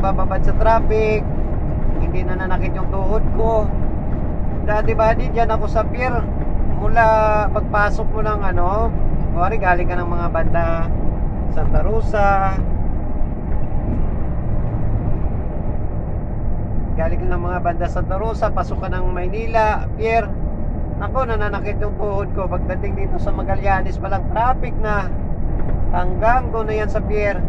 nagbababad sa traffic. Hindi na nanakit yung tuhod ko. Dati ba di dyan ako sa pier mula pagpasok mo ng ano, kuwari galing ka ng mga banda Santa Rosa, galing ka ng mga banda Santa Rosa, pasok ka ng Maynila, pier. Nako, nananakit yung tuhod ko. Pagdating dito sa Magallanes, palang traffic na. Hanggang doon na yan sa pier.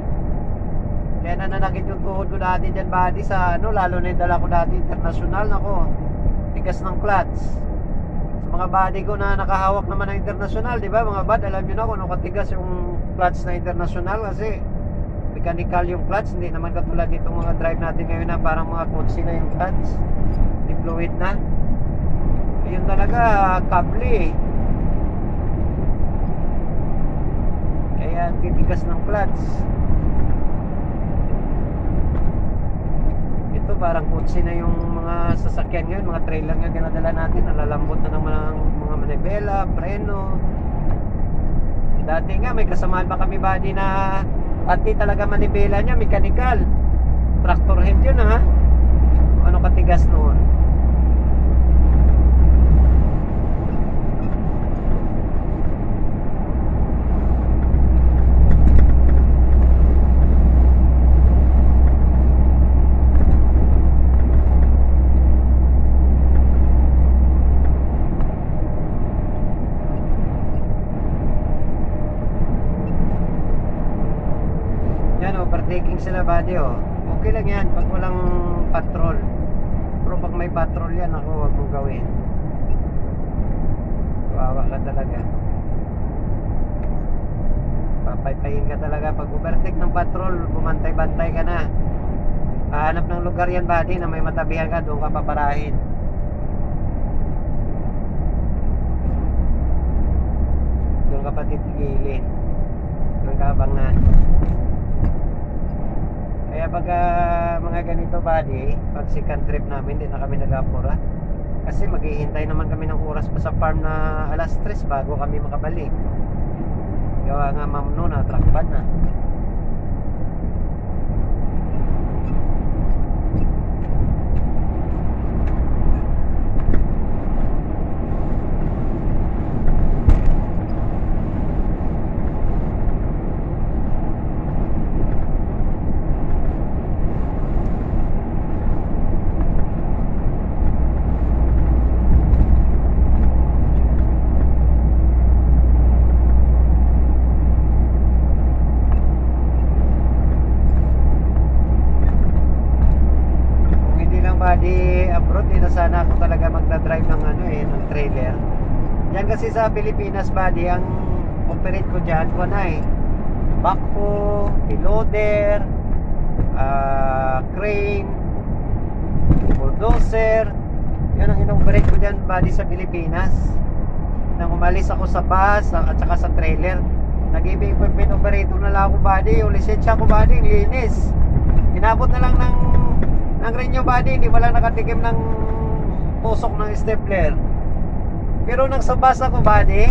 Kaya nananakit yung tuhod ko dati dyan, buddy, sa ano, lalo na yung dala ko dati international. Nako, tigas ng clutch. Sa mga buddy ko na nakahawak naman ng international, di ba? Mga bad, alam nyo na kung ano katigas yung clutch na international kasi mechanical yung clutch hindi naman katulad nitong mga drive natin ngayon na parang mga kotse na yung clutch di fluid na yun talaga kable eh. kaya titigas ng clutch parang kotse na yung mga sasakyan ngayon mga trailer nga dinadala natin nalalambot na naman ang mga manibela preno. Dati nga may kasamaan pa kami buddy na pati talaga manibela niya mechanical. Tractor head yun ha? Ano katigas noon Yan overtaking sila buddy oh. Okay lang yan pag walang patrol. Pero pag may patrol yan ako wag mo gawin. Kawawa ka talaga. Papaypayin ka talaga pag overtake ng patrol, bumantay-bantay ka na. Hahanap ng lugar yan buddy na may matabihan ka, doon ka paparahin. Doon ka pa titigilin. Doon ka abangan. Kaya pag ah, mga ganito buddy, pag second trip namin, hindi na kami nag-apura. Kasi maghihintay naman kami ng oras pa sa farm na alas 3 bago kami makabalik. Gawa nga ma'am no, na truck bad na. Kung hindi lang hindi na sana ako talaga magdadrive ng ano eh, ng trailer. Yan kasi sa Pilipinas buddy, ang operate ko dyan, ko na eh. Backhoe, loader, ah, crane, bulldozer. Yan ang inoperate ko dyan buddy sa Pilipinas. Nang umalis ako sa bus at saka sa trailer, nag-ibig operator na lang ako buddy. Yung lisensya ko buddy, linis. Inabot na lang ng ng renew body, hindi wala nakatikim ng tusok ng stapler. Pero nang sa bus ako body,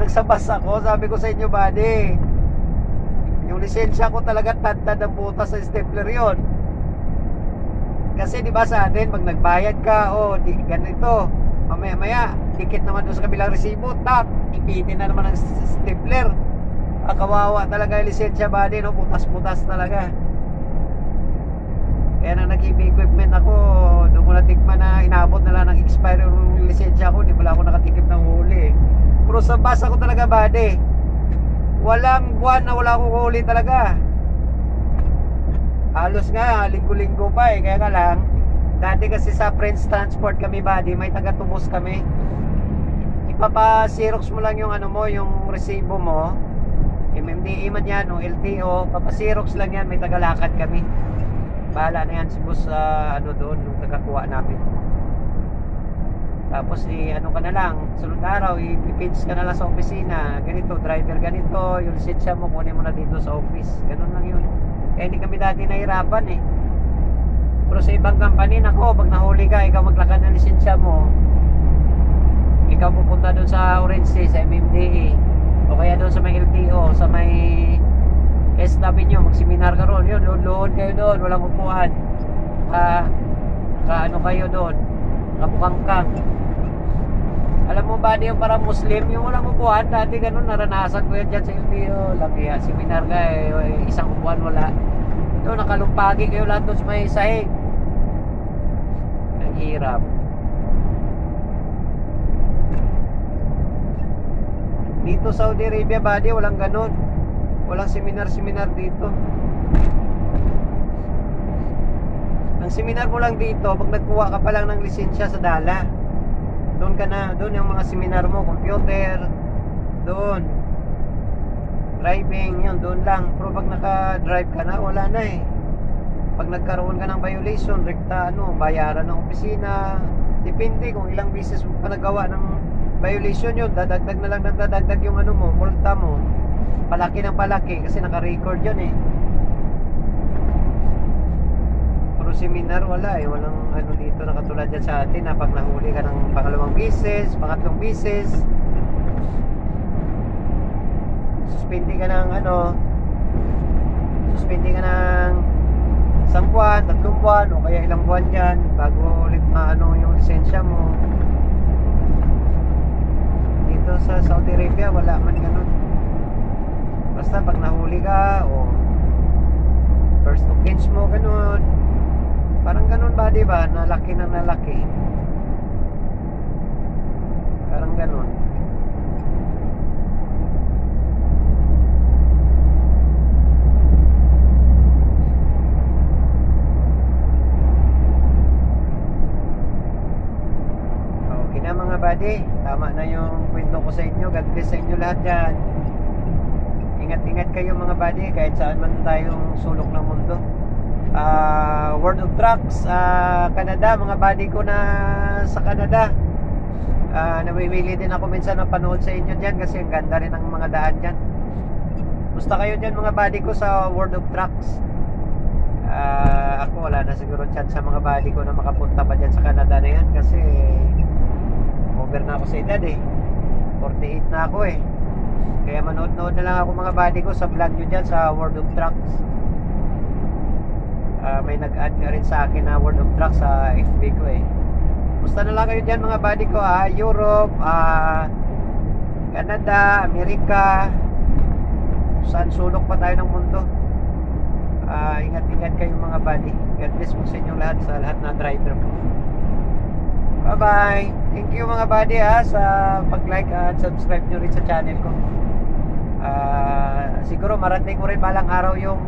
nang sa bus ako, sabi ko sa inyo body, yung lisensya ko talaga tad-tad ang butas sa stapler yon. Kasi di ba sa atin, pag nagbayad ka, o oh, di, ganito, mamaya-maya, dikit naman doon sa kabilang resibo, tak, ipitin na naman ang stapler. Ang kawawa talaga yung lisensya body, no? Butas-butas talaga. Kaya nang nag-EV equipment ako, doon ko natikman na inabot na lang ng expire yung lisensya ko, di pala ako nakatikim ng huli. Pero sa bus ako talaga bade. Walang buwan na wala akong huli talaga. Halos nga, linggo-linggo pa eh. Kaya nga lang, dati kasi sa Friends Transport kami bade, may taga-tubos kami. Ipapa-xerox mo lang yung ano mo, yung resibo mo. MMDA man yan o LTO, papasirox lang yan, may tagalakad kami bahala na yan si boss sa ano doon yung tagakuha namin. Tapos i ano ka na lang sunod araw i-pinch ka na lang sa opisina. Ganito driver ganito yung lisensya mo kunin mo na dito sa office. Ganun lang yun. Kaya hindi kami dati nahirapan eh. Pero sa ibang company nako pag nahuli ka ikaw maglakad ng lisensya mo. Ikaw pupunta doon sa Orange Day sa MMDA o kaya doon sa may LTO sa may SW, mag-seminar ka ron. Yun, luhod kayo doon, walang upuan. Ka, ka ano kayo doon, kapukangkang. Alam mo ba yung para Muslim, yung walang upuan, dati ganun, naranasan ko yan dyan sa LTO. Lagi, ah, seminar ka eh, isang upuan wala. Doon, nakalumpagi kayo lahat doon sa may sahig. Ang hirap. Dito Saudi Arabia, buddy, walang ganun. Walang seminar-seminar dito. Ang seminar mo lang dito, pag nagkuha ka pa lang ng lisensya sa Dala, doon ka na, doon yung mga seminar mo, computer, doon. Driving, yun, doon lang. Pero pag naka-drive ka na, wala na eh. Pag nagkaroon ka ng violation, rekta, ano, bayaran ng opisina, depende kung ilang beses mo pa ng violation yun, dadagdag na lang ng dadagdag yung ano mo, multa mo. Palaki ng palaki kasi naka-record yun eh. Pero seminar wala eh, walang ano dito na katulad dyan sa atin na pag nahuli ka ng pangalawang bisis, pangatlong bisis, suspindi ka ng ano, suspindi ka ng isang buwan, tatlong buwan, o kaya ilang buwan dyan bago ulit maano yung lisensya mo. Sa Saudi Arabia, wala man ganun. Basta pag nahuli ka, o first offense mo, ganun. Parang ganun ba, di ba? Nalaki na nalaki. Parang ganun. Okay na mga buddy, tama na yung kwento ko sa inyo. God bless sa inyo lahat dyan. Ingat-ingat kayo mga buddy kahit saan man tayong sulok ng mundo. Ah, World of Trucks, ah, Canada, mga buddy ko na sa Canada. Ah, namimili din ako minsan ng panood sa inyo dyan kasi ang ganda rin ng mga daan dyan. Musta kayo dyan mga buddy ko sa World of Trucks? Ah, ako wala na siguro chance sa mga buddy ko na makapunta pa dyan sa Canada na yan kasi over na ako sa edad eh 48 na ako eh. Kaya manood-nood na lang ako mga buddy ko sa vlog nyo dyan sa World of Trucks. Ah, may nag-add nga rin sa akin na World of Trucks sa FB ko eh. Musta na lang kayo dyan mga buddy ko ah? Europe, ah Canada, Amerika. Saan sulok pa tayo ng mundo? Ah, ingat-ingat kayo mga buddy. God bless po sa inyong lahat sa lahat na driver po Bye bye. Thank you mga buddy ha sa pag-like at subscribe nyo rin sa channel ko. Ah, siguro marating ko rin balang araw yung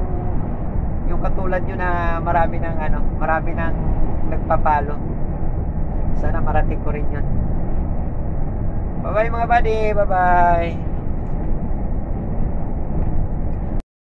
yung katulad nyo na marami ng ano, marami ng nagpapalo. Sana marating ko rin yun. Bye bye mga buddy. Bye bye.